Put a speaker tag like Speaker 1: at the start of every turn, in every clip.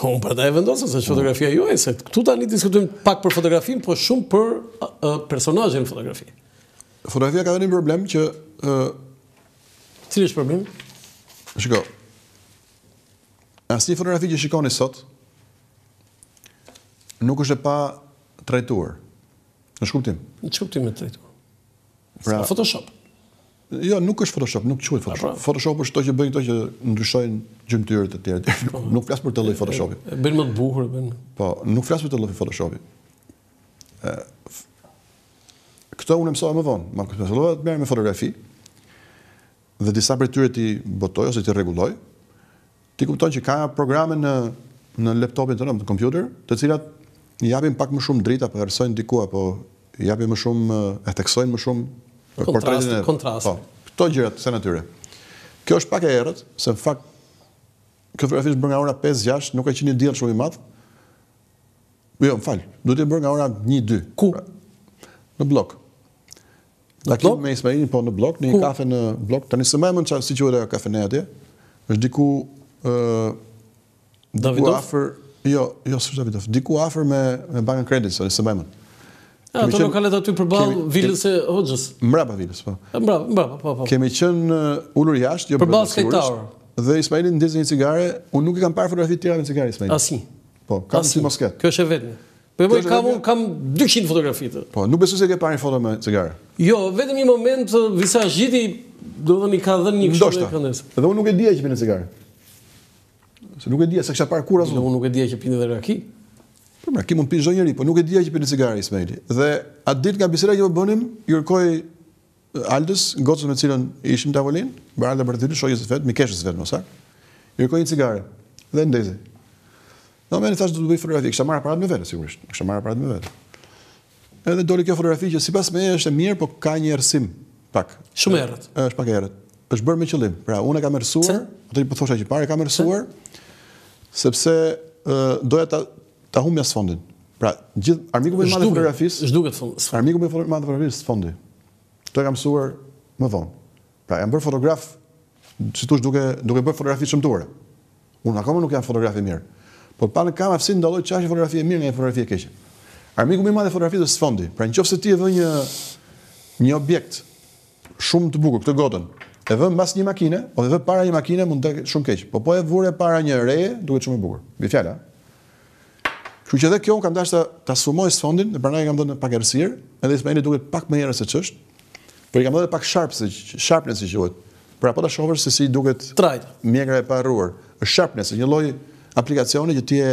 Speaker 1: Po, unë prandaj e vendosa, se është fotografia juaj se këtu tani diskutojmë pak për fotografinë, po shumë për personazhin në fotografi.
Speaker 2: Fotografia ka dhe një problem që...
Speaker 1: Cili është problem?
Speaker 2: Shiko, asnjë fotografi që shikoni sot, nuk është e patrajtuar. Në ç'kuptim?
Speaker 1: Në ç'kuptim e trajtuar.
Speaker 2: Pra,
Speaker 1: Photoshop.
Speaker 2: Jo, nuk është Photoshop, nuk quhet Photoshop. Photoshop është ato që bëjnë këto që ndryshojnë gjymtyrët e tjera. Nuk flas për atë lloj Photoshopi.
Speaker 1: Bën më të bukur, bën.
Speaker 2: Po, nuk flas për atë lloj Photoshopi. Ë Këto unë i mësova më vonë, meqë fillova të merrem me fotografi dhe disa prej tyre t'i botoj ose t'i rregulloj. Ti kupton që ka programe në në laptopin tënd, në kompjuter, të cilat i japin pak më shumë dritë apo errësojnë diku apo i japin më shumë e theksojnë më shumë portretin,
Speaker 1: kontrastin.
Speaker 2: Po, këto gjëra të kësaj natyre. Kjo është pak e errët, se në fakt kjo fotografi është bërë nga ora 5-6, nuk ka qenë një diell shumë i madh. Jo, më fal, duhet të jetë bërë nga ora 1-2.
Speaker 1: Ku?
Speaker 2: Pra, në Bllok.
Speaker 1: Në Bllok?
Speaker 2: Me Ismailin, po në Bllok, në një kafe në Bllok. Tani s'e mbaj mend si quhet ajo kafeneja atje, është diku... Uh,
Speaker 1: Davidov?
Speaker 2: Diku afer... Jo, jo, s'është Davidov. Diku afër me, me bankën Credins, s'e mbaj mend.
Speaker 1: Ja,
Speaker 2: te
Speaker 1: lokalet aty përballë vilës së Hoxhës.
Speaker 2: Mbrapa vilës, po.
Speaker 1: Mbrapa, mbrapa, po, po.
Speaker 2: Kemi qenë ulur jashtë, jo
Speaker 1: përballë Sky Tower.
Speaker 2: Dhe Ismaili ndezi një cigare, unë nuk e kam parë fotografi të tjera me cigare, Ismailin.
Speaker 1: Asnjë.
Speaker 2: Po, kam si mosket.
Speaker 1: Kjo është e vetmja. Po
Speaker 2: unë
Speaker 1: kam unë kam 200 fotografi të.
Speaker 2: Po, nuk besoj se ke parë një foto me cigare.
Speaker 1: Jo, vetëm një moment Visar Zhiti, do të thënë i ka dhënë një kështu të këndez.
Speaker 2: Dhe unë nuk e dija që pinte cigare. Se nuk e dija, s'e kisha parë kurrë
Speaker 1: asgjë. Unë nuk e dija që pinte dhe raki.
Speaker 2: Po raki mund të pijë çdo njeri, po nuk e dija që pinte cigare Ismaili. Dhe atë ditë nga biseda që po bënim, iu kërkoi Aldës, gocës me cilën ishim në tavolinë, pra Alda Bardhylit, shoqes së vet, mikeshës së vet më saktë, i kërkoi një cigare dhe e ndezi. Në atë moment thashë do t'i bëj fotografi, kisha marrë aparat me vete sigurisht, kisha marrë aparat me vete. Edhe doli kjo fotografi që sipas meje është e mirë, por ka një errësim pak.
Speaker 1: Shumë e errët.
Speaker 2: Është pak e errët. Është bërë me qëllim. Pra unë e kam errësuar, atë që po thosha që parë e kam errësuar sepse doja ta Ta humbisja sfondin. Pra, gjithë armiku më i madh i fotografisë,
Speaker 1: zhduket sfondi.
Speaker 2: Armiku më i madh i fotografisë është sfondi. Këtë e kam mësuar më vonë. Pra, jam bërë fotograf si të thuash duke duke bërë fotografi të shëmtuara. Unë akoma nuk jam fotograf i mirë. Po të paktën kam aftësinë të dalloj çfarë është fotografi e mirë nga një fotografi e keqe. Armiku më i madh i fotografisë është sfondi. Pra, në qoftë se ti e vë një një objekt Shum të bukur, këtë gotën e vë mbas një makine, po e vë para një makine mund të dukej shumë keq. Po po e vure para një reje, duket shumë e bukur. Bie fjala. Kështu që edhe kjo unë kam dashur ta ta sfumoj sfondin, dhe prandaj kam dhënë pak errësirë, edhe Ismaili duket pak më errët se ç'është. Por i kam dhënë pak sharp se sharpness si quhet. Pra po ta shohësh se si duket
Speaker 1: drejt,
Speaker 2: mjekra e parruar. Është sharpness, një lloj aplikacioni që ti e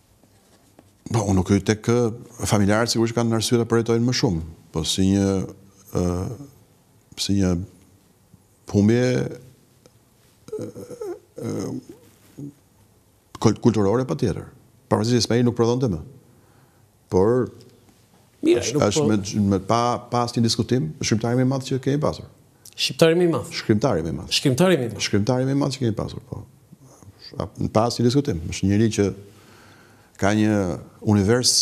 Speaker 1: Po,
Speaker 2: unë nuk hyj tek familjarët sigurisht kanë arsye ta përjetojnë më shumë, po si një ë si një humbje kulturore patjetër. Pavarësisht që Ismaili nuk prodhonte më. Por,
Speaker 1: Mira, është,
Speaker 2: është
Speaker 1: po...
Speaker 2: me, me, pa, pa asnjë diskutim, shkrimtari më i madh që kemi pasur.
Speaker 1: Shqiptari më i madh.
Speaker 2: Shkrimtari më i madh.
Speaker 1: Shkrimtari më i madh.
Speaker 2: Shkrimtari më i madh që kemi pasur, po. Pa asnjë diskutim. Është njeri që ka një univers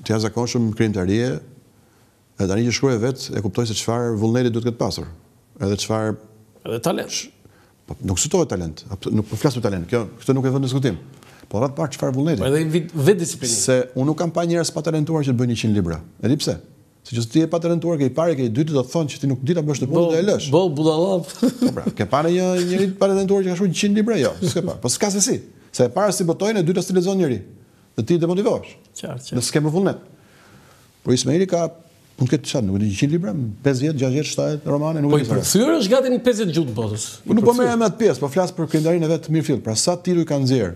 Speaker 2: të jashtëzakonshëm krijimtarie, edhe tani që shkruaj vetë e kuptoj se çfarë vullneti duhet të ketë pasur, edhe çfarë
Speaker 1: edhe talent.
Speaker 2: Po nuk diskutohet talenti, nuk po flas për talent. Kjo këtë nuk e vë në diskutim. Po radhë të parë çfarë vullneti.
Speaker 1: Po edhe vetëdisiplinë.
Speaker 2: Se unë nuk kam pa njerëz të patalentuar që të bëjnë 100 libra. E di pse? Se që ti je i patalentuar, ke i pari, ke i dyti, do të thonë që ti nuk di ta bësh këtë punë dhe e lësh.
Speaker 1: Po, budalla.
Speaker 2: Po pra, ke pa ndonjë njeri të patalentuar që ka shkruar 100 libra, jo, s'ke pa. Po s'ka se si. Se e para s'i botojnë, e dyta s'i lexon njeri. Dhe ti demotivohesh.
Speaker 1: Qartë, qartë.
Speaker 2: Dhe s'ke më vullnet. Por Ismaili ka Mund të ketë çfarë, nuk e di 100 libra, 50, 60, 70 romane, nuk e di. Po
Speaker 1: përkthyer është gati në 50 gjuhë të botës.
Speaker 2: Po nuk po merrem me atë pjesë, po flas për krijimtarinë e vet mirëfilli, pra sa tituj ka nxjerrë.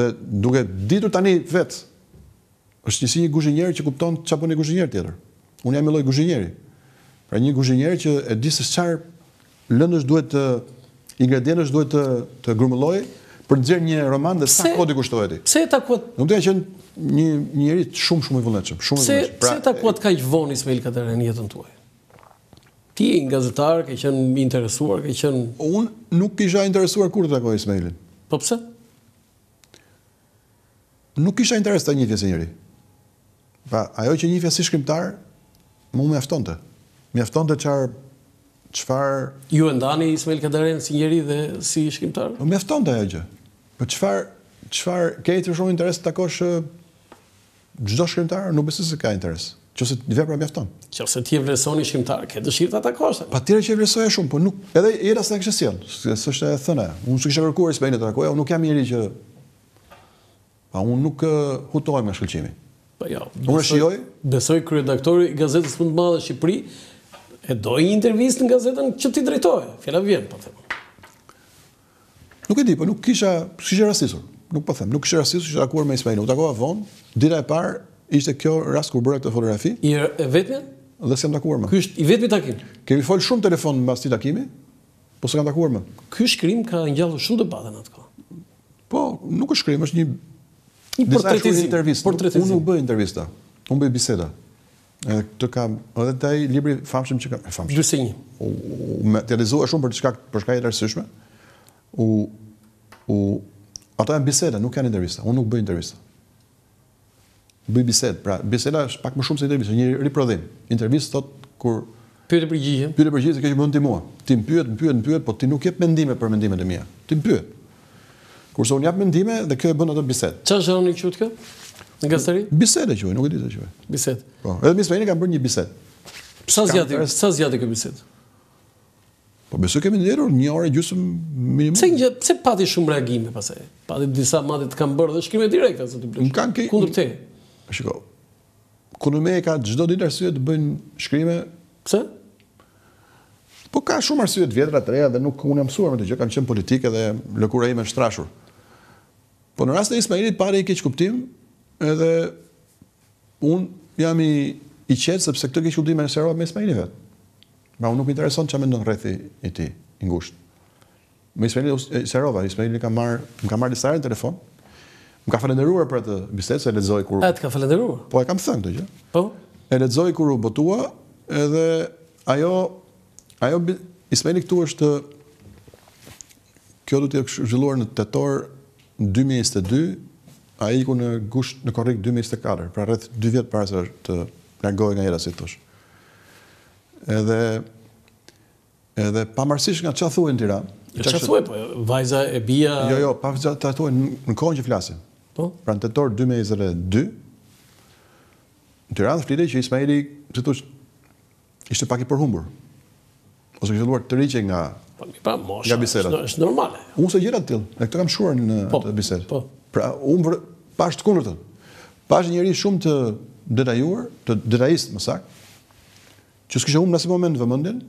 Speaker 2: Dhe duke ditur tani vetë Është njësoj si një guzhinjer që kupton çfarë bën një guzhinjer tjetër. Unë jam një lloj guzhinjeri. Pra një guzhinjer që e di se çfarë lëndësh duhet të ingredientësh duhet të të grumbullojë për të nxjerrë një roman dhe sa
Speaker 1: kohë
Speaker 2: t'i kushtohet atij.
Speaker 1: Pse e takuat?
Speaker 2: Duhet të ketë qenë një njeri shumë shumë i vullnetshëm, shumë i vullnetshëm.
Speaker 1: Pra, pse e takuat kaq vonë Ismail Kadarenë në jetën tuaj? Ti je një gazetar, ke qenë i interesuar, ke qenë
Speaker 2: Unë nuk isha i interesuar kurrë ta takoj Ismailin.
Speaker 1: Po pse?
Speaker 2: Nuk kisha interes ta njihja si njeri. Pra, ajo që njihja si shkrimtar, mua më mjaftonte. Mjaftonte çfarë çfarë
Speaker 1: Ju e ndani Ismail Kadarenë si njeri dhe si shkrimtar?
Speaker 2: Po, më mjaftonte ajo gjë. Po çfarë çfarë ke ti shumë interes të takosh Çdo shkrimtar nuk besoj se ka interes. Nëse vepra të mjafton.
Speaker 1: Nëse ti e vlerëson një shkrimtar, ke dëshirë ta takosh
Speaker 2: atë. Patjetër që e vlerësoj shumë, por nuk, edhe jeta s'na kishte sjellë, s'është e thënë ajo. Unë s'e kisha kërkuar Ismailin ta takoja, unë nuk jam njeri që... Po unë nuk hutohem nga shkëlqimi.
Speaker 1: Po jo.
Speaker 2: Unë e shijoj.
Speaker 1: Besoj kryeredaktori i gazetës më të madhe në Shqipëri e do një intervistë në gazetën që ti drejtoje. Fjala vjen, po them.
Speaker 2: Nuk e di, po nuk kisha, s'kishte rastisur. Nuk po them, nuk kishte rastisur, që të takoja me Ismailin. U takova vonë, dita e parë ishte kjo rast kur bëra këtë fotografi.
Speaker 1: I vetmi?
Speaker 2: Dhe s'jam takuar më.
Speaker 1: Ky është i vetmi takim.
Speaker 2: Kemi fol shumë në telefon mbas këtij takimi, po s'jam takuar më.
Speaker 1: Ky shkrim ka ngjallur shumë debate në atë kohë.
Speaker 2: Po, nuk është shkrim, është një
Speaker 1: një portretizim,
Speaker 2: intervistë. Unë nuk bëj intervista. Unë bëj biseda. Edhe këtë e kam, edhe te ai libri i famshëm që kam, i famshëm.
Speaker 1: Dy se një.
Speaker 2: U, u materializua shumë për shkak, për shkak të arsyeshme. U u ato janë biseda, nuk janë intervista. Unë nuk bëj intervista. Bëj bisedë, pra biseda është pak më shumë se intervista, një riprodhim. Intervistë i
Speaker 1: thonë kur
Speaker 2: Pyetje-përgjigje. Pyetje-përgjigje si kjo që bën ti mua. Ti më pyet, më pyet, më pyet, po ti nuk jep mendime për mendimet e mia. Ti më pyet. Kurse unë jap mendime dhe kjo e bën atë bisedë.
Speaker 1: Çfarë zhanri quhet kjo? Në gazetari?
Speaker 2: Bisedë quhet, nuk e di si quhet.
Speaker 1: Bisedë.
Speaker 2: Po, edhe me Ismailin kam bërë një bisedë.
Speaker 1: Sa zgjati, sa zgjati kjo bisedë?
Speaker 2: Po besoj kemi ndenjur një orë e gjysmë minimum.
Speaker 1: Pse një, pse pati shumë reagime pastaj? Pati disa madje të kanë bërë dhe shkrime direkte zoti Blushi.
Speaker 2: Më kanë
Speaker 1: kundër teje.
Speaker 2: Shiko. Kundër meje ka çdo ditë arsye të bëjnë shkrime.
Speaker 1: Pse?
Speaker 2: Po ka shumë arsye të vjetra të reja dhe nuk unë jam mësuar me këtë gjë, kam qenë në politikë dhe lëkura ime është trashur. Po në rastin e Ismailit pati keqkuptim edhe unë jam i i qetë sepse këtë keqkuptim e sqarova me Ismailin vetë. Mua unë nuk më intereson çfarë mendon rrethi i tij i ngushtë. Me Ismailin u sqarova, Ismaili ka marrë, më ka marrë disa herë në telefon, më ka falënderuar për atë bisedë, se e lexoi kur...
Speaker 1: A, të ka falënderuar?
Speaker 2: Po, e kam thënë këtë gjë.
Speaker 1: Po?
Speaker 2: E lexoi kur u botua, edhe ajo, ajo, Ismaili këtu është, kjo do të jetë zhvilluar në tetor 2022, ai iku në gusht në korrik 2024, pra rreth 2 vjetë para se të largohej nga jeta, si të thuash. Edhe, Edhe pavarësisht nga ça thuhej në Tiranë,
Speaker 1: Ça thuhej po, vajza e bija
Speaker 2: Jo, jo, pavarësisht ça thuhej në kohën që flasim.
Speaker 1: Po.
Speaker 2: Pra në tetor 2022 në Tiranë flitej që Ismaili, si të thuash, ishte pak i përhumbur. Ose kishte filluar të tërhiqej nga
Speaker 1: Po, mbase nga mosha.
Speaker 2: Nga bisedat.
Speaker 1: Është është normale.
Speaker 2: Unë s'e gjeta të tillë, e këtë e kam shkruar në
Speaker 1: Po,
Speaker 2: atë bisedë.
Speaker 1: po.
Speaker 2: Pra, unë vër, pashë të kundërtën. Pashë një njeri shumë të detajuar, të detajist më saktë, që s'kishte humbur në asnjë moment vëmendjen,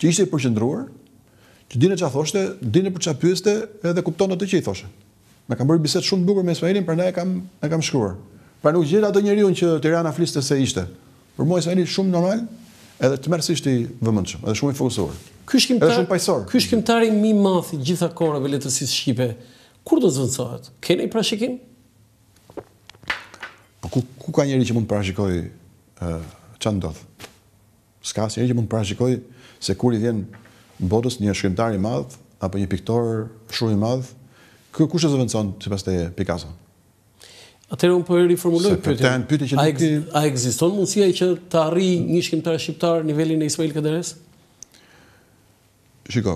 Speaker 2: që ishte i përqendruar, që dinte çfarë thoshte, dinte për çfarë pyeste, edhe kuptonte atë që i thoshe. Ne kemi bërë bisedë shumë të bukur me Ismailin, prandaj e kam e kam shkruar. Pra nuk gjeta atë njeriu që Tirana fliste se ishte. Për mua ishte shumë normal, edhe tmerrësisht i vëmendshëm, edhe shumë i fokusuar.
Speaker 1: Ky shkrimtar,
Speaker 2: edhe shumë paqësor.
Speaker 1: Ky shkrimtari më i madh i të gjitha kohërave të letërsisë shqipe, kur do të zëvendësohet? Keni parashikim?
Speaker 2: Po ku, ku ka njeri që mund të parashikojë ça ndodh? S'ka asnjë njeri që mund të parashikojë se kur i vjen botës një shkrimtar i madh apo një piktor shumë i madh, kë kush e zëvendëson sipas teje Picasso?
Speaker 1: Atëherë unë po e riformuloj
Speaker 2: pyetjen. Pyetje që nuk
Speaker 1: a ekziston mundësia që të arrijë një shkrimtar shqiptar nivelin e Ismail Kadaresë?
Speaker 2: Shiko,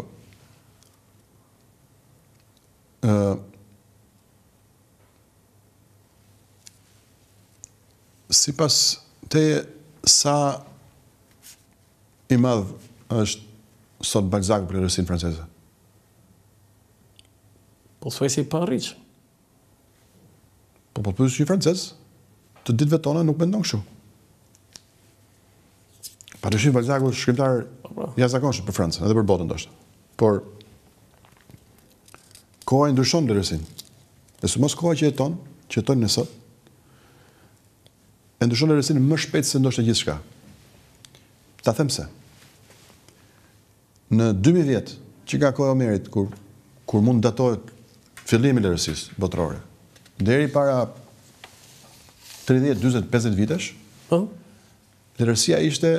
Speaker 2: Sipas teje sa i madh është sot Balzaku për letërsinë franceze?
Speaker 1: Pothuajse i paarritshëm.
Speaker 2: Po po pyes një francez, të ditëve tona nuk mendon kështu. Padyshim Balzaku është shkrimtar
Speaker 1: po, po.
Speaker 2: i jashtëzakonshëm për Francën, edhe për botën ndoshta. Por koha e ndryshon letërsinë. Dhe sidomos koha që jeton, që jetojmë sot, e ndryshon letërsinë më shpejt se ndoshta gjithçka. Ta them pse. Në dy mijë vjet, që nga koha e Homerit, kur kur mund të datohet fillimi i letërsisë botërore, deri para tridhjetë, dyzet, pesëdhjetë vitesh,
Speaker 1: po.
Speaker 2: letërsia ishte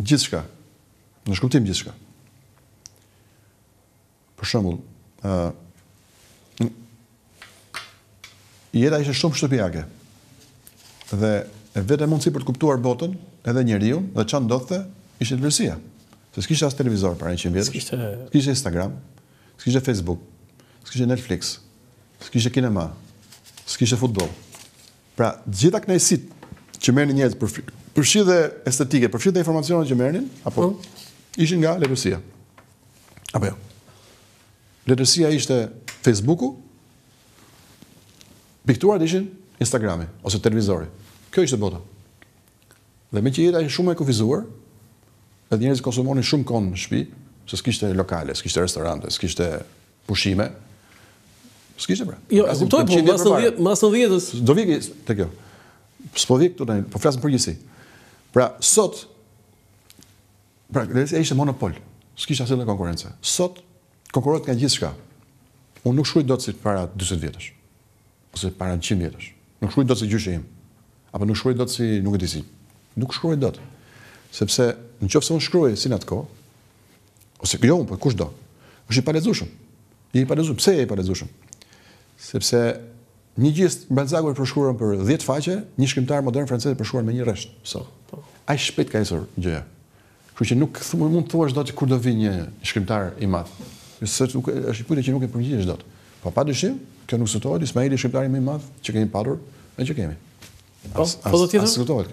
Speaker 2: gjithçka. Në ç'kuptim gjithçka. Për shembull, ë jeta ishte shumë shtëpiake. Dhe e vetmja mundësi për të kuptuar botën, edhe njeriun, dhe ça ndodhte, ishte letërsia. Se s'kishte as televizor para 100 vjetësh.
Speaker 1: S'kishte
Speaker 2: s'kishte Instagram, s'kishte Facebook, s'kishte Netflix, s'kishte kinema, s'kishte futboll. Pra, gjitha kënaqësitë që merrnin njerëzit për përfshi dhe estetike, përfshi dhe informacionet që merrnin, apo po. ishin nga letërsia. Apo jo. Letërsia ishte Fejsbuku, pikturat ishin Instagrami ose televizori. Kjo ishte bota. Dhe meqë jeta ishte shumë e kufizuar, edhe njerëzit konsumonin shumë kohë në shtëpi, se s'kishte lokale, s'kishte restorante, s'kishte pushime. S'kishte pra.
Speaker 1: Jo, e kuptoj, po mas 90, mas 90-s.
Speaker 2: Do vij te kjo. S'po vij këtu tani, po flas në përgjithësi. Pra, sot Pra, letërsia ishte monopol. S'kishte asnjë lloj konkurrence. Sot konkurrohet nga gjithçka. Unë nuk shkruaj dot si para 20 vjetësh. Ose para 100 vjetësh. Nuk shkruaj dot si gjyshi im. Apo nuk shkruaj dot si nuk e di si. Nuk shkruaj dot. Sepse në qoftë se unë shkruaj si në atë kohë, ose jo unë, po kushdo, është i palexueshëm. Je i palexueshëm. Pse je i palexueshëm? Sepse Një gjest, Balzaku e përshkruan për dhjetë faqe, një shkrimtar modern francez e përshkruan me një rresht. Sa, po. Aq shpejt ka ecur gjëja. Kështu që nuk thua mund të thuash dot kur do vijë një shkrimtar i madh. Se nuk është një pyetje që nuk e përgjigjesh dot. Po pa dyshim, kjo nuk diskutohet, Ismaili është shkrimtari më i madh që kemi patur e që kemi.
Speaker 1: Po, foto tjetër?
Speaker 2: As diskutohet.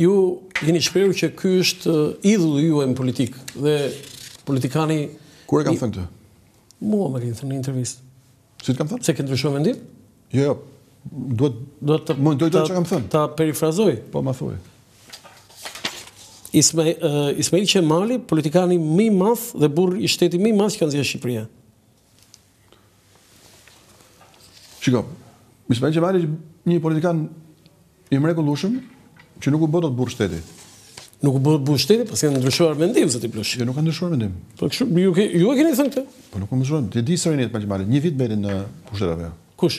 Speaker 1: Ju jeni shprehur që ky është idhulli juaj në politikë dhe politikani
Speaker 2: Kur e kam thënë këtë?
Speaker 1: Mua më keni thënë në intervistë.
Speaker 2: Si të kam thënë?
Speaker 1: Se keni ndryshuar mendim?
Speaker 2: Jo, jo. Duhet
Speaker 1: do të
Speaker 2: më do
Speaker 1: të
Speaker 2: çka kam thënë.
Speaker 1: Ta perifrazoj.
Speaker 2: Po ma thuaj.
Speaker 1: Ismail uh, Ismail Qemali, politikani më i madh dhe burri i shtetit më i madh që ka nxjerrë Shqipëria.
Speaker 2: Shiko, Ismail Qemali është një politikan i mrekullueshëm që nuk u bë dot burrë shteti.
Speaker 1: Nuk u bë dot burrë shteti, paskeni ndryshuar mendim, zoti Blushi.
Speaker 2: Jo, nuk kam ndryshuar mendim.
Speaker 1: Po, kështu, ju, ju e keni thënë këtë?
Speaker 2: Po, nuk kam ndryshuar, ti e di sa ndenji Ismail Qemali, një vit mbeti në pushtet, apo jo.
Speaker 1: Kush?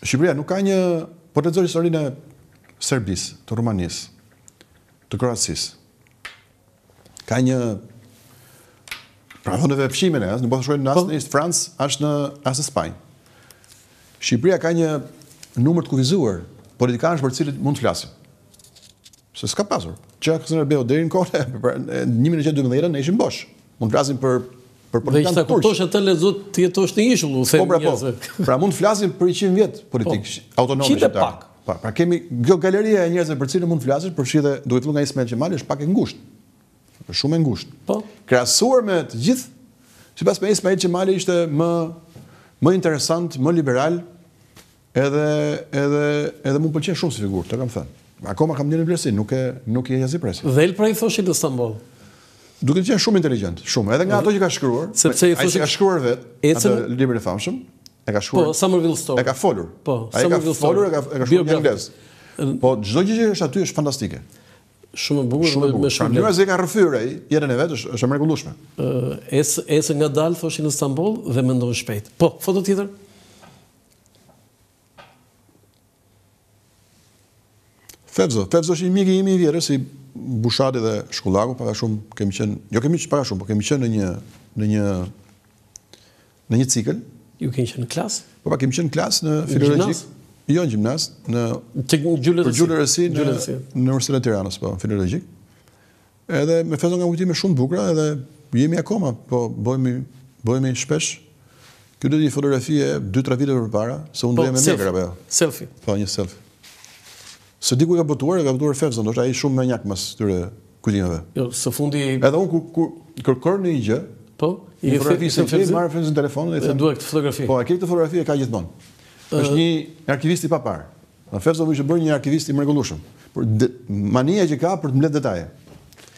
Speaker 2: Shqipëria nuk ka një, po të lexosh historinë e Serbisë, të Rumanisë, të Kroacisë. Ka një Pra thonë dhe fshimin e, as nuk po të shkojmë në as në ishte Francë, as në, as në Spanjë. Shqipëria ka një numër të kufizuar politikanësh për të cilët mund të flasim. Se s'ka pasur. Që nga Skënderbeu, deri në kohën e 1912 ne ishim bosh. Mund të flasim për për politikanë turq.
Speaker 1: Dhe që të kuptosh ç'do të thotë të jetosh në ishull, u
Speaker 2: themi
Speaker 1: po,
Speaker 2: pra, po. pra mund të flasim për njëqind vjet politikë,
Speaker 1: po, autonome shqiptare.
Speaker 2: Është
Speaker 1: pak.
Speaker 2: Pa, pra kemi, kjo galeria e njerëzve për të cilët mund të flasim, përfshirë dhe, duke filluar nga Ismail Qemali, është pak e ngushtë. Është shumë e ngushtë.
Speaker 1: Po.
Speaker 2: Krahasuar me të gjithë, sipas meje Ismail Qemali ishte më, më interesant, më liberal, Edhe edhe edhe më pëlqen shumë si figurë, të kam thënë. Akoma kam atë vlerësim, nuk e nuk e asgjë
Speaker 1: s'i prish. Dhelpra i thoshin në Stamboll.
Speaker 2: Duke qenë shumë inteligjent, shumë, edhe nga ato që ka shkruar,
Speaker 1: sepse
Speaker 2: ai ka shkruar vetë, atë librin e famshëm, e ka shkruar.
Speaker 1: Po, Somerville Story.
Speaker 2: E ka folur.
Speaker 1: Po,
Speaker 2: ai ka folur, e ka e ka shkruar
Speaker 1: një
Speaker 2: anglez. Po, çdo gjë që është aty është fantastike.
Speaker 1: Shumë e bukur,
Speaker 2: shumë e bukur.
Speaker 1: Shumë
Speaker 2: mirë, siç e ka rrëfyer ai, jetën e vet është është e mrekullueshme.
Speaker 1: Ëh, ec ec ngadalë thoshin në Stamboll dhe mendon shpejt. Po, foto tjetër.
Speaker 2: Fevziu, Fevziu është një mik i imi i vjetër, si Bushati dhe Shkullaku, pak a shumë kemi qenë, jo kemi qenë pak a shumë, po kemi qenë në një, në një, në një cikël.
Speaker 1: Ju keni qenë në klasë?
Speaker 2: Po pra kemi qenë në klasë në filologjik. Jo në gjimnaz, në gjuhë-letërsi, në, në Universitetin e Tiranës, po, filologjik. Edhe me Fevzon kam kujtime shumë të bukura edhe jemi akoma, po bëhemi, bëhemi shpesh. Kjo do jetë një fotografi e 2-3 viteve përpara, se unë
Speaker 1: mbaja
Speaker 2: po, me mjekër apo jo.
Speaker 1: Selfie.
Speaker 2: Po, një selfie. S'e di ku e ka botuar, e ka botuar Fevzo, ndoshta ai shumë maniak mbas këtyre kujtimeve.
Speaker 1: Jo, së fundi...
Speaker 2: Edhe unë kur kërkoj një gjë,
Speaker 1: po,
Speaker 2: një fotografi
Speaker 1: te
Speaker 2: Fevzo, marr Fevzon telefon, e
Speaker 1: ke këtë fotografi.
Speaker 2: Po, a ke këtë fotografi e ka gjithmonë. është një arkivist i paparë. Fevzo është bërë një arkivist i mrekullueshëm, por mania që ka për të mbledh detaje.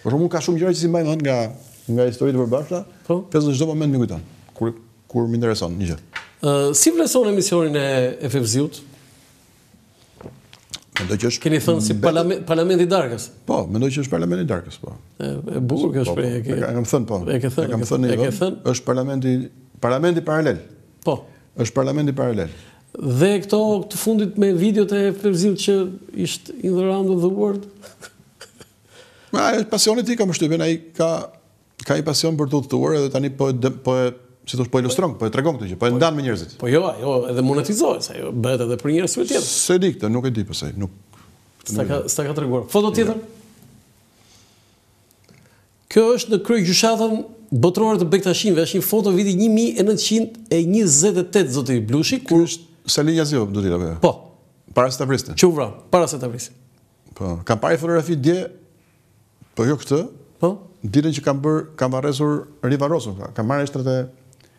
Speaker 2: Për shembull, unë kam shumë gjëra që s'i mbaj mend nga nga historitë e përbashkëta,
Speaker 1: po.
Speaker 2: Fevzo çdo moment m'i kujton kur kur më intereson një gjë.
Speaker 1: Ë, si e vlerëson emisionin e e Fevziut?
Speaker 2: Mendoj që është
Speaker 1: Keni thënë si parlament parlamenti i darkës.
Speaker 2: Po, mendoj që është parlamenti i darkës, po.
Speaker 1: E bukur kjo
Speaker 2: po,
Speaker 1: shprehje
Speaker 2: e
Speaker 1: ke.
Speaker 2: E kam thënë po.
Speaker 1: E ke thënë.
Speaker 2: E kam thënë.
Speaker 1: E ke thënë.
Speaker 2: Është parlamenti parlamenti paralel.
Speaker 1: Po.
Speaker 2: Është parlamenti paralel.
Speaker 1: Dhe këto të fundit me videot e Fevziut që është in the round of the world.
Speaker 2: Ma, pasioni i tij ka mësht, ai ka, ka një pasion për të udhëtuar edhe tani po e, po e si t'thuash po e ilustron, po e tregon këtë gjë, po e po e ndan me njerëzit.
Speaker 1: Po jo, ajo edhe monetizohet, ajo bëhet edhe për njerëz të tjerë.
Speaker 2: S'e di këtë, nuk e di pse, nuk.
Speaker 1: S'ta ka s'ta ka treguar. Foto tjetër? Kjo është në Kryegjyshatën Botërore të Bektashinjve, është një foto viti një mijë e nëntëqind e njëzet e tetë zoti Blushi,
Speaker 2: ku
Speaker 1: Ky
Speaker 2: është Sali Niaziu, duhet të jetë apo jo?
Speaker 1: Po.
Speaker 2: Para se ta vrisnin.
Speaker 1: Që u vra, para se ta vrisnin.
Speaker 2: Po, kam parë një fotografi dje, po jo këtë,
Speaker 1: Po.
Speaker 2: ditën që kam bërë, kam varrezur ri-varrosur, pra, kam marrë
Speaker 1: eshtrat
Speaker 2: e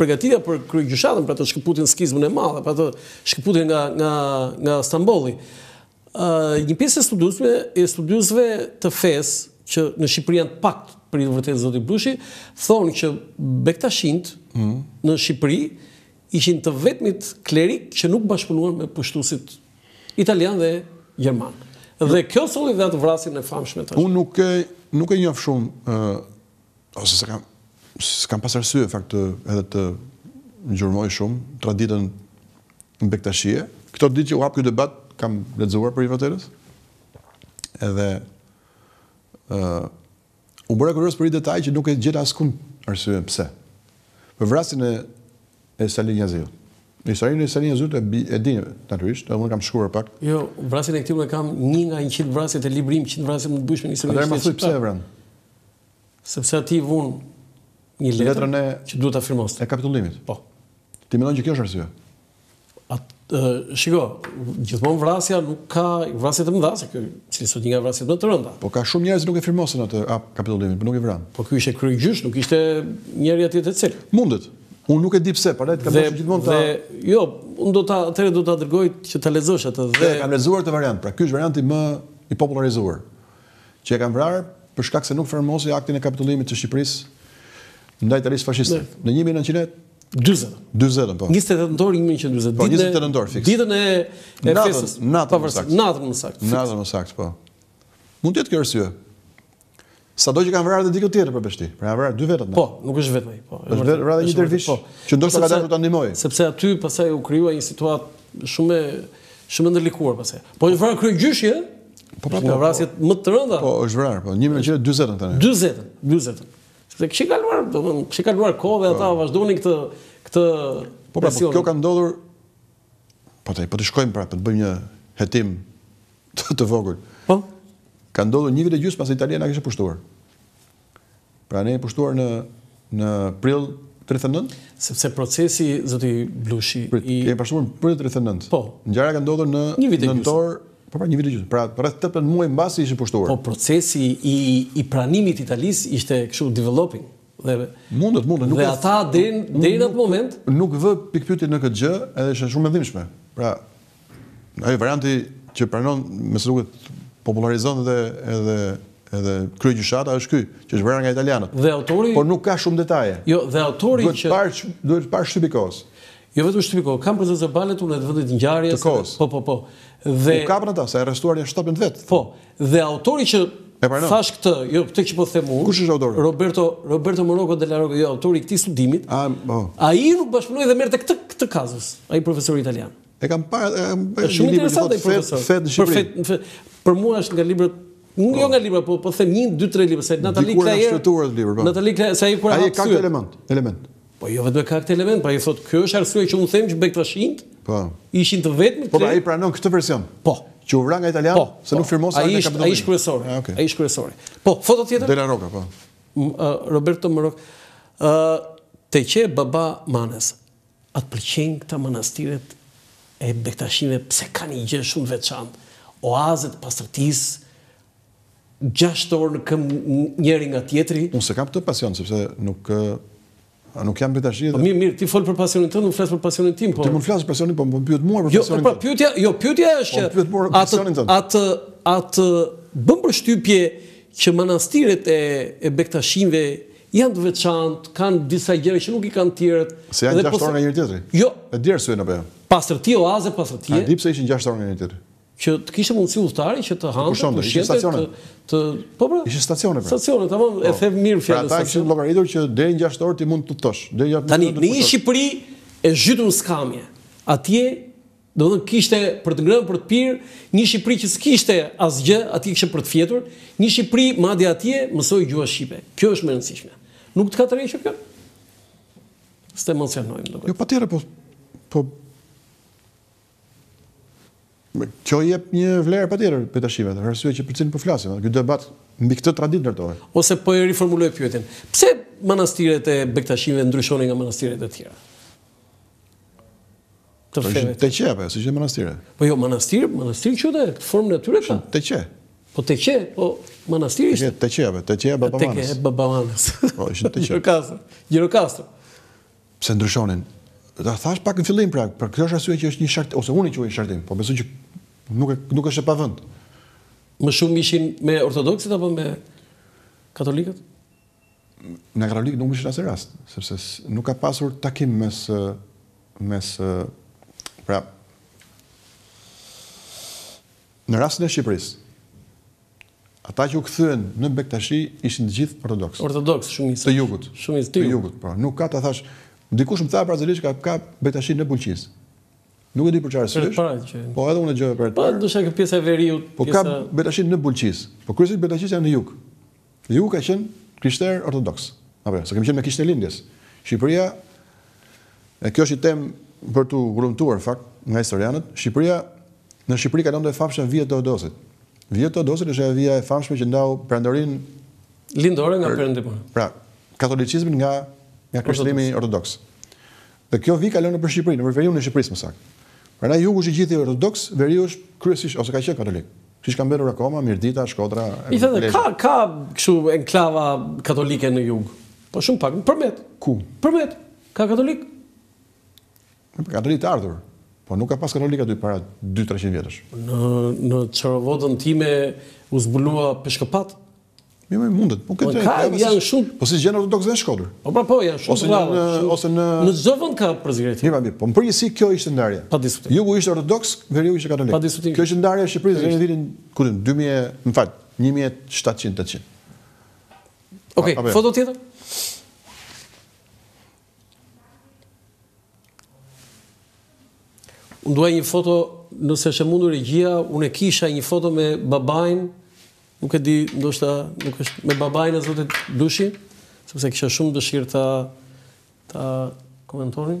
Speaker 1: Përgatitja për kryegjyshatën, pra atë shkëputjen skizmën e madhe, pra atë shkëputjen nga nga nga Stambolli. Ë një pjesë e studiuesve, e studiuesve të fesë që në Shqipëri janë pak për hir të vërtetës zoti Blushi, thonë që bektashinjtë
Speaker 2: mm.
Speaker 1: në Shqipëri ishin të vetmit klerikë që nuk bashkëpunuan me pushtuesit italianë dhe gjermanë. Dhe kjo solli dhe atë vrasjen e famshme tash.
Speaker 2: Unë nuk e nuk e njoh shumë ë Ose s'e kam, s'kam pas arsye në fakt edhe të gjurmoj shumë traditën bektashie. Këto ditë që u hap ky debat kam lexuar për hir të së vërtetës. Edhe ë uh, u bëra kurioz për një detaj që nuk e gjeta askund arsyen pse. Për vrasjen e e Sali Niaziut. Historinë e Sali Niaziut e, e di natyrisht, edhe unë kam shkruar pak.
Speaker 1: Jo, vrasjen e këtij unë e kam një nga 100 vrasjet te libri im, 100 vrasjet më të bujshme në historinë e shtetit.
Speaker 2: Atëherë më thuj pse e vran.
Speaker 1: Sepse aty i vunë një letër që duhet ta firmos.
Speaker 2: E kapitullimit.
Speaker 1: Po.
Speaker 2: Ti mendon që kjo është
Speaker 1: arsyeja? Shiko, gjithmonë vrasja nuk ka vrasje të mëdha, se kjo cilësohet një nga vrasjet më të rënda.
Speaker 2: Po ka shumë njerëz që nuk e firmosën atë akt kapitullimi, po nuk i vranë.
Speaker 1: Po ky ishte kryegjysh, nuk ishte njeri dosido.
Speaker 2: Mundet. Unë nuk e di pse, prandaj të
Speaker 1: kam
Speaker 2: thënë gjithmonë ta.
Speaker 1: Dhe jo, unë do ta atëre do ta dërgoj që ta lexosh atë dhe.
Speaker 2: Kam lexuar atë variant, pra ky është varianti më i popullarizuar. Që e kanë vrarë për shkak se nuk firmosi aktin e kapitullimit të Shqipërisë ndaj Italisë fashiste. Në një
Speaker 1: mijë e nëntëqind e dyzet.
Speaker 2: Dyzetën, po.
Speaker 1: Njëzet e tetë nëntor një mijë e nëntëqind e dyzet.
Speaker 2: Po,
Speaker 1: njëzet e
Speaker 2: tetë nëntor, fiks.
Speaker 1: Ditën e e festës.
Speaker 2: Natën më saktë.
Speaker 1: Natën më saktë.
Speaker 2: Natën më saktë, po. Mund të jetë kjo arsye. Sado që kanë vrarë edhe dikë tjetër për veç tij. Pra janë vrarë dy vetë.
Speaker 1: Po, nuk është vetëm ai, po.
Speaker 2: Është vrarë
Speaker 1: edhe një
Speaker 2: dervish
Speaker 1: po.
Speaker 2: që ndoshta ka dashur ta ndihmojë.
Speaker 1: Sepse aty pastaj u krijua një situatë shumë shumë ndërlikuar pastaj. Po një vrarë kryegjyshi, ë?
Speaker 2: Po pra,
Speaker 1: po,
Speaker 2: po.
Speaker 1: vrasjet më të rënda.
Speaker 2: Po, është vrarë, po, 1940 thotë, në.
Speaker 1: 40, 40. Sepse kishte kaluar, domethënë kishte kaluar kohë dhe ata po. vazhdonin këtë, këtë
Speaker 2: po, pra, po, kjo ka ndodhur, po të, po të shkojmë pra, po të bëjmë një hetim të, të vogël.
Speaker 1: Po?
Speaker 2: Ka ndodhur një vit e gjysë pasi Italia na kishte pushtuar. Pra na ka pushtuar në në prill 39?
Speaker 1: Sepse procesi zoti Blushi e
Speaker 2: ka pushtuar në prill 39.
Speaker 1: Po.
Speaker 2: Ngjarja ka ndodhur në nëntor, po pra një vit e gjysmë. Pra rreth 18 muaj mbasi ishte pushtuar.
Speaker 1: Po procesi i i pranimit të Italisë ishte kështu developing dhe
Speaker 2: mundet mundet nuk
Speaker 1: dhe ata deri deri në atë moment
Speaker 2: nuk vë pikëpyetje në këtë gjë edhe është shumë e dhimbshme. Pra Ai varianti që pranon, me sa duket, popularizon dhe edhe edhe Kryegjyshata është ky, që është vrarë nga italianët.
Speaker 1: Dhe autori
Speaker 2: Por nuk ka shumë detaje.
Speaker 1: Jo, dhe autori që
Speaker 2: duhet parë duhet parë shtypi kohës.
Speaker 1: Jo vetëm shtypi kohës, kam procesverbalet unë të vendit të ngjarjes.
Speaker 2: Të kohës.
Speaker 1: Po, po, po. Dhe
Speaker 2: u kapën ata, se arrestuar janë 17 vet.
Speaker 1: Po. Dhe autori që
Speaker 2: E pranoj.
Speaker 1: Thash këtë, jo këtë që po them unë.
Speaker 2: Kush është autori?
Speaker 1: Roberto Roberto Morozzo della Rocca, jo autori i këtij studimit.
Speaker 2: A, po.
Speaker 1: Ai nuk bashkëpunoi dhe merrte këtë këtë kazus, ai profesor italian.
Speaker 2: E kam parë, e kam
Speaker 1: parë një libër që thotë
Speaker 2: fetë, fetë
Speaker 1: në
Speaker 2: Shqipëri.
Speaker 1: Për, fetë, për mua është nga librat Nuk po. jo nga libra, po po them 1 2 3 libra, se Natali Kleja.
Speaker 2: Dikur shtuar libër, po.
Speaker 1: Natali Kleja, sa i kur
Speaker 2: ai ka këtë element, element.
Speaker 1: Po jo vetëm ka këtë element, por ai thotë, "Kjo është arsye që unë them që Bektashinjt
Speaker 2: po.
Speaker 1: Ishin të vetmit.
Speaker 2: Po pra, ai pranon këtë version.
Speaker 1: Po.
Speaker 2: Që u vra nga italianët,
Speaker 1: po,
Speaker 2: se po. nuk firmosi
Speaker 1: aktin
Speaker 2: e
Speaker 1: kapitullimit. Ai është kryesor.
Speaker 2: Ah,
Speaker 1: ai është kryesor. Po, foto tjetër.
Speaker 2: Dela Roka, po.
Speaker 1: Roberto Moroco. Ë, teqe Baba Manes. A të pëlqejnë këta manastiret e bektashinëve pse kanë një gjë shumë të veçantë, oaze të pastërtisë, gjashtë orë në këmbë njëri nga tjetri.
Speaker 2: Unë s'e kam këtë pasion sepse nuk nuk jam
Speaker 1: bektashi
Speaker 2: dhe Po
Speaker 1: mirë, mirë, ti fol për pasionin tënd, unë flas për pasionin tim, po.
Speaker 2: Ti më flet për pasionin, po më pyet mua për pasionin tënd.
Speaker 1: Jo, pra pyetja, jo, pyetja është
Speaker 2: që pyet mua për pasionin tënd.
Speaker 1: A të a të bën përshtypje që manastiret e e bektashinëve Janë të veçantë, kanë disa gjëra që nuk i kanë të tjerët.
Speaker 2: Se janë
Speaker 1: gjashtë
Speaker 2: orë nga njëri tjetri?
Speaker 1: Jo.
Speaker 2: E di arsyen apo jo?
Speaker 1: Pastërti, oaze pastërtie.
Speaker 2: A di pse ishin gjashtë orë nga njëri tjetri?
Speaker 1: Që të kishte mundësi udhëtari që të hante, të
Speaker 2: ushqehej,
Speaker 1: të të po pra.
Speaker 2: Ishin stacione pra.
Speaker 1: Stacione, tamam, e po. the
Speaker 2: mirë
Speaker 1: fjalën.
Speaker 2: Pra ata kishin llogaritur që deri në gjashtë orë ti mund të udhëtosh. Deri në
Speaker 1: gjashtë
Speaker 2: orë.
Speaker 1: Tani,
Speaker 2: në
Speaker 1: një Shqipëri e zhytur në skamje. Atje Domethënë kishte për të ngrënë, për të pirë, një Shqipëri që s'kishte asgjë, atje kishte për të fjetur, një Shqipëri madje atje mësoi gjuha shqipe. Kjo është më e rëndësishmja. Nuk të ka tërhequr kjo? S'të emocionon më duket.
Speaker 2: Jo patjetër, po po Kjo jep një vlerë patjetër bektashive, për arsye që për cilin po flasim, ky debat mbi këtë traditë ndërtohet.
Speaker 1: Ose po e riformuloj pyetjen. Pse manastiret e Bektashive ndryshonin nga manastiret e tjera? Të
Speaker 2: po,
Speaker 1: feve.
Speaker 2: Teqe, apo, si që manastire.
Speaker 1: Po jo, manastire, manastire që dhe, formë në tyre ka.
Speaker 2: Teqe.
Speaker 1: Po teqe, po manastir ishte.
Speaker 2: Teqe, apo, teqe e Baba
Speaker 1: Manes.
Speaker 2: Teqe
Speaker 1: e Baba
Speaker 2: Manes. Po, ishte teqe.
Speaker 1: Gjirokastër, Gjirokastër.
Speaker 2: Pse ndryshonin? Ta thashë pak në fillim, pra, po kjo është arsye që është një shartim, ose unë e quaj shartim, po besoj që nuk, e, nuk është e pavend.
Speaker 1: Më shumë ishin me ortodoksit apo me katolikët?
Speaker 2: Me katolikë nuk ishin në asnjë rast, sepse nuk ka pasur takim mes mes pra në rastin e Shqipërisë. Ata që u kthyen në Bektashi ishin të gjithë ortodoks.
Speaker 1: Ortodoks shumica
Speaker 2: të jugut.
Speaker 1: Shumica,
Speaker 2: të
Speaker 1: jugut,
Speaker 2: po. Nuk ka ta thashë dikush më tha pra zëlish ka ka Bektashi në Bulqizë. Nuk e di për çfarë arsye.
Speaker 1: Pra, që...
Speaker 2: Po edhe unë e dëgjova për
Speaker 1: atë.
Speaker 2: Po
Speaker 1: ndoshta kjo pjesa e veriut,
Speaker 2: po
Speaker 1: pjesa...
Speaker 2: ka Bektashi në Bulqizë. Po kryesisht Bektashi janë në jug. Jugu ka qenë krishter ortodoks. Apo jo, se kemi qenë me kishën e lindjes. Shqipëria e kjo është një temë për t'u hulumtuar në fakt nga historianët. Shqipëria në Shqipëri kalonte e famshme vija e Teodosit. Vija e Teodosit është ajo vija e famshme që ndan perandorinë
Speaker 1: lindore nga perëndimore.
Speaker 2: Pra, katolicizmin nga nga krishterimi ortodoks. Dhe kjo vijë kalon nëpër Shqipëri, nëpër veriun e Shqipërisë më saktë. Prandaj jugu është i gjithi ortodoks, veriu është kryesisht ose ka qenë katolik. Siç ka mbetur akoma, Mirdita, Shkodra,
Speaker 1: e.
Speaker 2: Megjithatë
Speaker 1: ka ka kështu enklava katolike në jug. Po shumë pak, në Përmet.
Speaker 2: Ku?
Speaker 1: Përmet. Ka katolik.
Speaker 2: Katolik të ardhur. Po nuk ka pas katolik aty para dy treqind vjetësh.
Speaker 1: Në në Çorovodën time u zbulua
Speaker 2: peshkopatë. Mirë mundet, po këtë
Speaker 1: ka
Speaker 2: po,
Speaker 1: janë shumë.
Speaker 2: Po ti gjen ortodoks në Shkodër?
Speaker 1: Po po, po janë shumë.
Speaker 2: Ose në ose në
Speaker 1: në çdo vend ka përzierje.
Speaker 2: Mirë po në përgjithësi kjo ishte ndarja.
Speaker 1: Pa diskutim.
Speaker 2: Jugu ishte ortodoks, veriu ishte katolik.
Speaker 1: Pa diskutim.
Speaker 2: Kjo ishte ndarja e Shqipërisë në vitin ku di unë 2000, më fal, 1700-800.
Speaker 1: Okej, foto tjetër? Unë doja një foto, nëse është e mundur regjia, unë e kisha një foto me babain, nuk e di, ndoshta, nuk është me babain e zotit Dushi, sepse kisha shumë dëshirë ta, ta komentonim.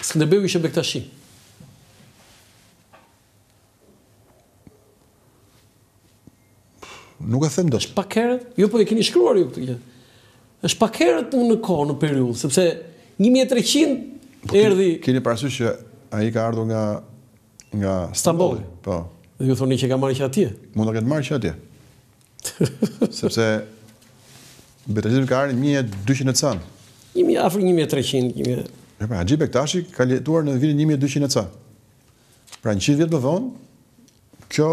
Speaker 1: Skënderbeu ishte Bektashi.
Speaker 2: Nuk e them dot.
Speaker 1: Është pak herët? Jo, po e keni shkruar ju këtë gjë. Është pak herët në kohë në periudhë, sepse 1300 po erdhi.
Speaker 2: Keni parasysh që ai ka ardhur nga nga
Speaker 1: Stambolli.
Speaker 2: Po.
Speaker 1: Dhe ju thoni që ka marrë që atje.
Speaker 2: Mund ta ketë marrë që atje. Sepse Bektashizmi ka ardhur 1200 e
Speaker 1: ca. Afër 1300, kemi...
Speaker 2: E pra, Haxhi Bektashi ka jetuar në vitin 1200 e ca. Pra, një 100 vjet më vonë, ky,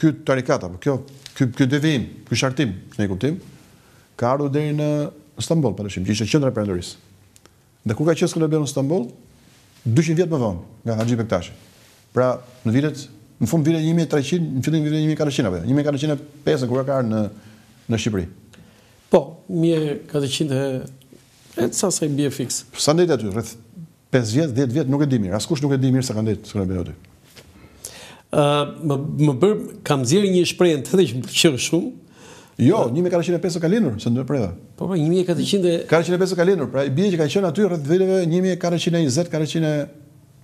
Speaker 2: ky tarikat, apo ky, ky, ky devijim, ky shartim, në një kuptim, ka ardhur deri në Stamboll, pa dyshim, që ishte qendra e perandorisë. Dhe kur ka qenë Skënderbeu në Stamboll? Dyqind vjet më vonë nga Haxhi Bektashi. Pra, në vitet, në fund të viteve një mijë e treqind, në fillim të viteve një mijë e katërqind apo jo, një mijë e katërqind e pesë kur ka ardhur në në Shqipëri.
Speaker 1: Po, një mijë e katërqind e e ca sa i bie fiks.
Speaker 2: Sa ndejti aty? Rreth pesë vjet, dhjetë vjet, nuk e di mirë. Askush nuk e di mirë sa ka ndejt Skënderbeu aty.
Speaker 1: Ëë, më bëri, kam nxjerrë një shprehje tjetër që më pëlqeu shumë.
Speaker 2: Jo, një mijë e katërqind e pesë ka lindur, se ndërpreva.
Speaker 1: Po, po, një
Speaker 2: mijë e katërqind e... Katërqind e pesë ka lindur, pra i bie që ka qenë aty rreth viteve një mijë e katërqind e njëzet, katërqind e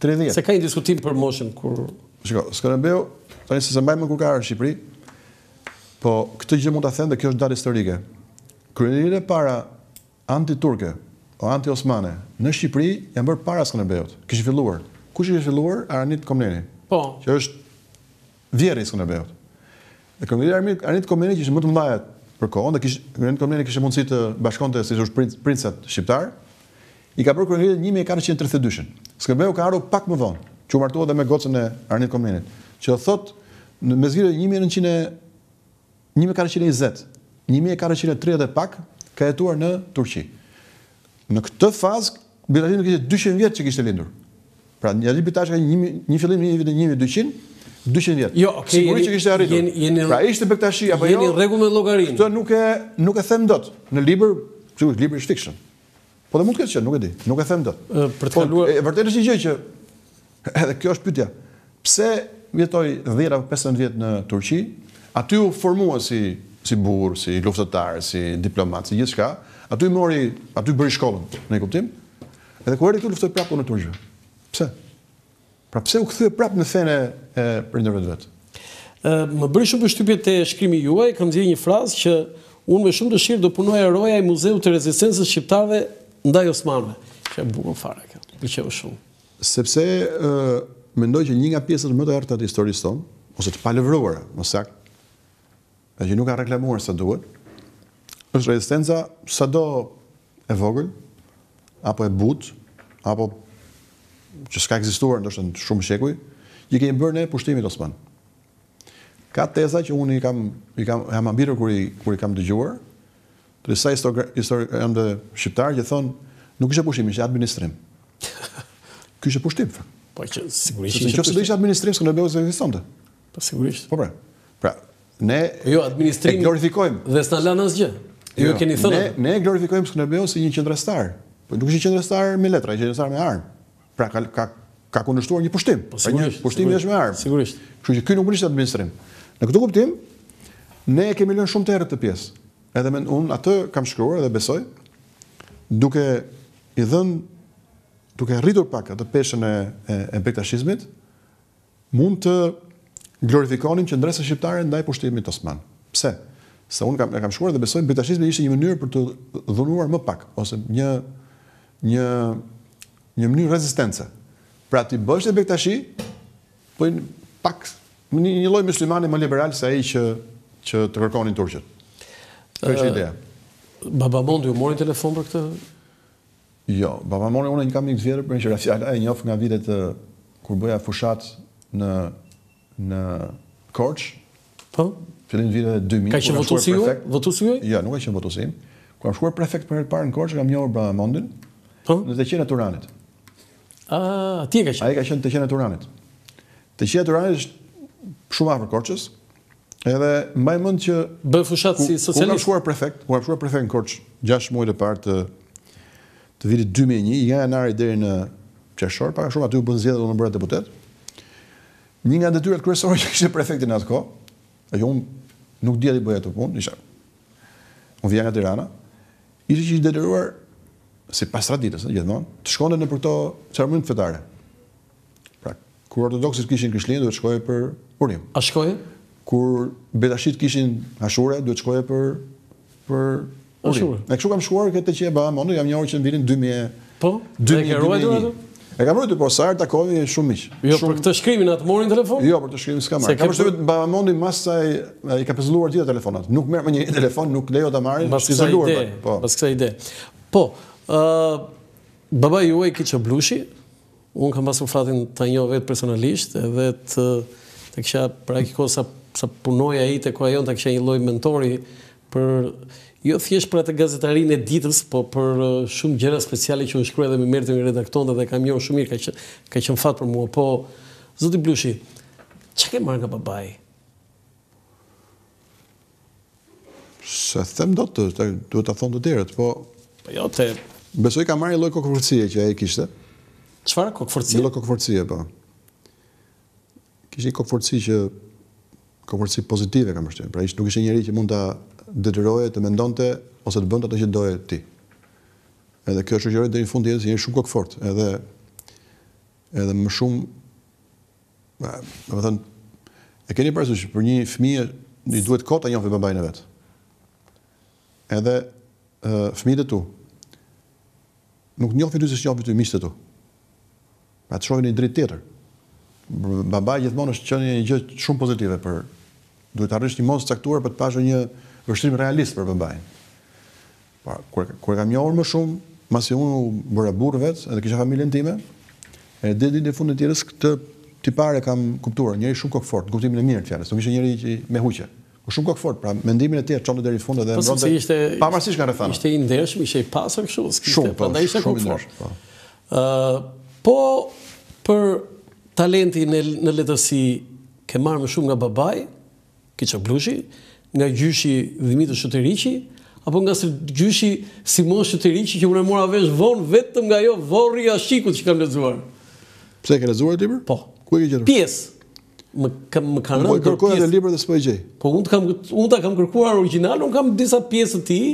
Speaker 2: tridhjetë.
Speaker 1: Se ka një diskutim për moshën, kur...
Speaker 2: Shiko, Skënderbeu, tani se s'e mbaj mend kur ka ardhur në Shqipëri, po këtë gjë mund ta them dhe kjo është datë historike. Kryengritjet e para Antiturke o antiosmane në Shqipëri janë bërë para Skënderbeut. Kishin filluar. Kush i kishte filluar? Aranit Komneni.
Speaker 1: Po.
Speaker 2: Që është vjehrri i Skënderbeut. Dhe kryengritjet e Aranit, Aranit Komnenit që ishin më të mëdhaja për kohën dhe kish, Aranit Komneni kishte mundësi të bashkonte si është princ, princat shqiptarë. I ka bërë kryengritjet 1432-shin. Skënderbeu ka ardhur pak më vonë, që u martua dhe me gocën e Aranit Komnenit, që thotë në mes viteve 1400 Një mijë e katërqind e njëzet, një mijë e katërqind e tridhjetë e pak ka jetuar në Turqi. Në këtë fazë Bektashi do të kishte dyqind vjet që kishte lindur. Pra Haxhi Bektashi ka një mijë, një fillim në vitin një mijë e dyqind, dyqind vjet.
Speaker 1: Jo, okay,
Speaker 2: sigurisht që kishte arritur.
Speaker 1: Jeni, jeni,
Speaker 2: pra ishte Bektashi apo jo?
Speaker 1: Jeni në rregull me llogarinë.
Speaker 2: Këtë nuk e nuk e them dot. Në libër, sigurisht libri është fiction. Po dhe mund të ketë qenë, nuk e di, nuk e them dot.
Speaker 1: Për të
Speaker 2: po,
Speaker 1: kaluar,
Speaker 2: e vërtetë është një gjë që edhe kjo është pyetja. Pse jetoi 10 apo 15 vjet në Turqi? Aty u formua si si burrë, si luftëtar, si diplomat, si gjithçka. Aty mori, aty bëri shkollën, në një kuptim. Edhe kur erdhi këtu luftoi prapë kundër turqve. Pse? Pra pse u kthye prapë në fenë e prindërve të vet?
Speaker 1: Ë, më bëri shumë përshtypje te shkrimi juaj, kam nxjerrë një frazë që unë me shumë dëshirë do punoja roja e Muzeut të Rezistencës Shqiptarëve ndaj Osmanëve. Qe e bukur fare kjo. Pëlqeu shumë.
Speaker 2: Sepse ë mendoj që një nga pjesët më të errëta të historisë tonë, ose të palëvruara, më saktë, dhe që nuk kanë reklamuar sa duhet, është rezistenca sado e vogël apo e butë, apo që s'ka ekzistuar ndoshta në shumë shekuj, që kemi bërë ne pushtimit osman. Ka teza që unë i kam i kam jam habitur kur i kur i kam dëgjuar, të disa historianëve shqiptarë që thonë nuk ishte pushtim, ishte administrim. Ky ishte pushtim.
Speaker 1: Po që sigurisht.
Speaker 2: Nëse nëse do ishte administrim, Skënderbeu s'ekzistonte.
Speaker 1: Po sigurisht.
Speaker 2: Po pra. Pra, ne
Speaker 1: jo administrim
Speaker 2: glorifikojmë
Speaker 1: dhe s'na lanë asgjë. Ju jo, keni thënë.
Speaker 2: Ne ne glorifikojmë Skënderbeun si një qëndrestar. Po nuk është një qëndrestar me letra, është qëndrestar me armë. Pra ka ka ka kundërshtuar një pushtim.
Speaker 1: Po
Speaker 2: pra,
Speaker 1: sigurisht,
Speaker 2: një
Speaker 1: pushtim
Speaker 2: është me armë.
Speaker 1: Sigurisht.
Speaker 2: Kështu që ky nuk është administrim. Në këtë kuptim ne e kemi lënë shumë të errët këtë pjesë. Edhe unë atë kam shkruar dhe besoj duke i dhënë duke rritur pak atë peshën e e, e bektashizmit, Mund të glorifikonim qëndresën shqiptare ndaj pushtimit osman. Pse? Se unë kam, e kam shkruar dhe besoj bektashizmi ishte një mënyrë për t'u dhunuar më pak, ose një, një, një mënyrë rezistence. Pra ti bëheshe bektashi, po pak një, një lloj myslimani më liberal se ai që që të kërkonin turqët. Kjo është ideja.
Speaker 1: Baba Mondi ju mori në telefon për këtë
Speaker 2: Jo, baba Mondin unë e kam mik të vjetër për një që thotë fjala e njoh nga vitet kur bëja fushatë në në Korçë.
Speaker 1: Po.
Speaker 2: Fillim të viteve 2000.
Speaker 1: Ka qenë votuesi juaj? Votuesi juaj?
Speaker 2: Jo, nuk ka qenë votuesi im. Kur kam shkuar prefekt për herë të parë në Korçë, kam njohur baba Mondin.
Speaker 1: Po.
Speaker 2: Në teqenë e Turanit.
Speaker 1: Ah, atje ka qenë.
Speaker 2: Ai ka qenë te teqeja e Turanit. Teqeja e Turanit është shumë afër Korçës. Edhe mbaj mend që
Speaker 1: bëje fushatë si
Speaker 2: socialist. Kur
Speaker 1: kam
Speaker 2: shkuar prefekt, kur kam shkuar prefekt në Korçë 6 muajt e parë të të vitit 2001, nga janari deri në qershor, pak a shumë aty u bënë zgjedhje dhe u bëra deputet. Një nga detyrat kryesore që kishte prefekti në atë kohë, e që unë nuk dija ta bëja atë punë, isha. Unë vija nga Tirana, ishte që i detyruar sipas traditës, gjithmonë, të shkonte nëpër këto ceremonitë fetare. Pra, kur ortodoksët kishin Krishtlindje, duhet të shkoje për urim.
Speaker 1: A shkoje?
Speaker 2: Kur bektashit kishin ashure, duhet të shkoje për, për urim. E kështu kam shkuar te teqeja e baba Mondit, jam njohur që në vitin 2000.
Speaker 1: Po, 2000, e ke ruajtur ato?
Speaker 2: E kam ruajtur, po sa herë takohemi shumë miq.
Speaker 1: Jo, për këtë shkrimin a të mori në telefon?
Speaker 2: Jo, për këtë shkrimin s'më
Speaker 1: ka
Speaker 2: marrë. Kam përshtypjen për... Baba Mondi mbas kësaj i ka pezulluar gjitha telefonat. Nuk merr më njeri në telefon, nuk lejon ta
Speaker 1: marrin,
Speaker 2: është izoluar. Po.
Speaker 1: Pas kësaj ide. Po, ë uh, babai juaj Kiço Blushi, Unë kam pasur fatin ta njoh vetë personalisht dhe të ta kisha për aq kohë sa sa punoi ai te Koha Jonë ta kisha një lloj mentori për jo thjesht për atë gazetarinë e ditës, po për shumë gjëra speciale që unë shkruaja dhe m'i merrte m'i redaktonte dhe kam njohur shumë mirë, ka qenë ka qenë fat për mua, po zoti Blushi, çka ke marrë nga babai?
Speaker 2: Se them dot, duhet ta thonë të tjerët, po...
Speaker 1: Po jo, te...
Speaker 2: Besoj kam marrë një lloj kokëfortësie që ai kishte.
Speaker 1: Çfarë
Speaker 2: kokëfortësie?
Speaker 1: Një
Speaker 2: lloj kokëfortësie, po. Kishte një kokëfortësi që... Kokëfortësi pozitive, kam përshtypjen. Pra ishte nuk ishte njeri që mund ta detyroje, të mendonte, ose të bënte ato që doje ti. Edhe kjo e shoqëroi deri në fund të jetës, njeri shumë kokëfort. Edhe... Edhe më shumë Domethënë, e keni parasysh pra një fëmijë i duhet kohë ta njohë babain e vet. Edhe fëmijët e tu nuk të njohin ty siç të njohin ty miqtë e tu. Pra të shohin në një dritë tjetër. Babai gjithmonë është qenë një gjë shumë pozitive por duhet të arrish një moshë të caktuar për të pasur një vështrim realist për babain. Pra, kur, kur e kam njohur më shumë, mbasi unë u bëra burrë vetë, edhe kisha familjen time, edhe deri në fund të jetës, këtë tipar e kam kuptuar, njeri shumë kokëfortë, në kuptimin e mirë të fjalës, nuk ishte njeri që me huqe. Po shumë kokëfortë, pra mendimin e tij e çonte deri në fund edhe
Speaker 1: po, mbronte. Ishte
Speaker 2: pavarësisht nga rrethana.
Speaker 1: Ishte i ndershëm, ishte i pastër kështu,
Speaker 2: shumë, po,
Speaker 1: prandaj ishte
Speaker 2: kokëfortë. Po.
Speaker 1: Ë, po për talentin në letërsi ke marrë më shumë nga babai, Kiço Blushi, nga gjyshi Dhimitër Shuteriqi, apo nga gjyshi Simon Shuteriqi që unë e mora vesh vonë vetëm nga ajo Vorri i Ashikut që kam lexuar.
Speaker 2: Pse e ke lexuar atë libër?
Speaker 1: Po.
Speaker 2: Ku e ke gjetur?
Speaker 1: Pjesë. Më kam më kanë rënë.
Speaker 2: Po
Speaker 1: e
Speaker 2: kërkoj edhe librin e s'po e gjej.
Speaker 1: Po unë kam unë e kam kërkuar origjinal, unë kam disa pjesë të tij.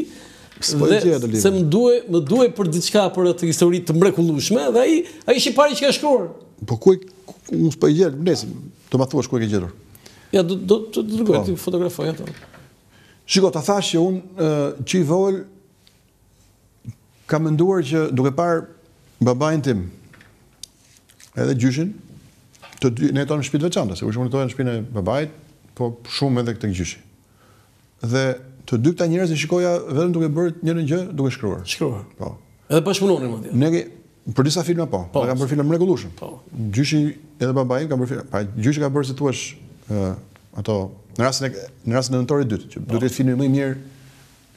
Speaker 2: S'po e gjej atë libër.
Speaker 1: Se më duhej, më duhej për diçka për atë histori të mrekullueshme dhe ai ai është i pari që ka shkruar.
Speaker 2: Po ku unë s'po e gjej, blesim. Do ma thuash ku e ke gjetur.
Speaker 1: Ja do do të dërgoj
Speaker 2: po.
Speaker 1: t'i fotografoj ato.
Speaker 2: Shiko, ta thash që unë që i vogël kam menduar që duke parë babain tim edhe gjyshin të dy ne jetonim në shtëpi të veçanta, se shumë jetoja në shtëpinë e babait, po shumë edhe tek gjyshi. Dhe të dy këta njerëz i shikoja vetëm duke bërë një gjë, duke shkruar.
Speaker 1: Shkruar.
Speaker 2: Po.
Speaker 1: Edhe bashkëpunonin madje.
Speaker 2: Nëpër disa filma po,
Speaker 1: po
Speaker 2: dhe kanë bërë filma të mrekullueshëm.
Speaker 1: Po.
Speaker 2: Gjyshi edhe babai im kanë bërë filma. Pa gjyshi ka bërë si thua ë ato në rastin e në rastin e Nëntorit të Dytë, që po. do të jetë filmi më i mirë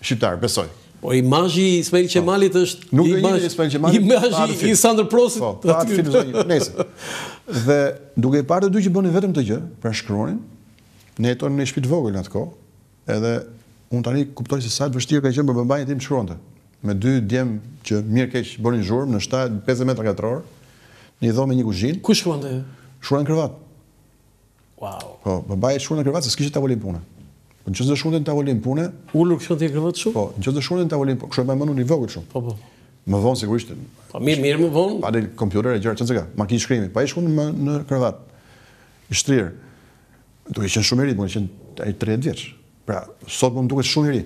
Speaker 2: shqiptar, besoj.
Speaker 1: Po imazhi i Ismail po. Qemalit është
Speaker 2: nuk e njeh Ismail Qemalin.
Speaker 1: Imazhi i Sandër Prosit.
Speaker 2: Po, pa atë film zonjë. Nëse. Dhe duke i parë të dy që bënin vetëm këtë gjë, pra shkruanin, Ne jetonim në një shtëpi të vogël në atë kohë, edhe unë tani kuptoj se sa e vështirë ka qenë për babain tim të shkruante. Me dy djem që mirë keq bënin zhurmë në 7 50 metra katror, në një dhomë me një kuzhinë.
Speaker 1: Ku shkruante?
Speaker 2: Shkruante në krevat.
Speaker 1: Wow.
Speaker 2: Po, babai shkruante në krevat se s'kishte tavolinë pune. Po nëse do shkruante në tavolinë pune,
Speaker 1: ulur kishte në krevat shumë?
Speaker 2: Po, nëse do shkruante në tavolinë, po kështu më mënun i vogël shumë.
Speaker 1: Po, po.
Speaker 2: Më vonë sigurisht.
Speaker 1: Po mirë, mirë më vonë.
Speaker 2: Pa kompjuter e gjëra çka. Makinë shkrimi. Po e shkruante në krevat. i shtrirë, duke qenë shumë i ri, duke qenë ai 30 vjeç. Pra, sot mund të duket shumë i ri.